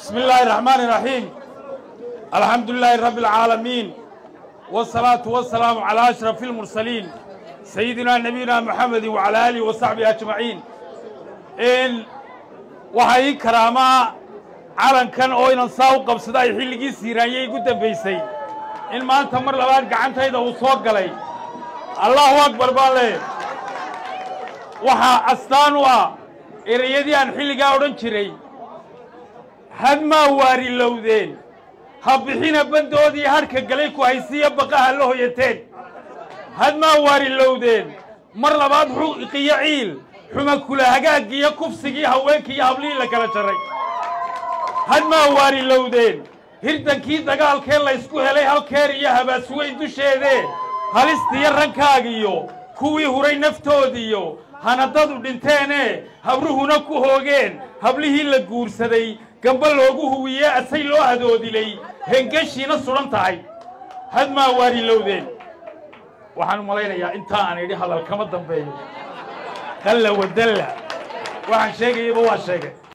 بسم الله الرحمن الرحيم الحمد لله رب العالمين والصلاة والسلام على أشرف المرسلين سيدنا نبينا محمد وعلى آله وصحبه أجمعين إن وحي كرامة علن كان أوينا ساو قبصدا يحلقي سيرانيي قد بيسي إن ما أنت مر لباد قعنت هيدا وصوق لي الله أكبر بالله waxaa astaan u ah ereyadii aan xilligaa odhan jiray hadmaa waarilowdeen ha bixina bandoodii hadhka galay ku haysiiya baqaha la hoyateen. Hadmaa waarilowdeen mar labaad xuqiyo ciil xuma kula hagaaggiiyo kufsigii haweenkiiyo hablihii la kala jaray hadmaa waarilowdeen hirdankii dagaalkee laysku helay halkeer iyo habaasweyn dusheedee halistiyo rankaagiyo kuwii huray naftoodiiyo hanadadu dhinteene habruhuna ku hoogeen. Hablihii la guursaday gamba loogu huwiyee asay loo hadoodilay hengashiina sudan tahay. Hadmaa waarilowdeen waxaan u malaynayaa intaa aan idhi hadal kama dambeeyo. Dalla wadalla waxaan sheegayaba waa sheegay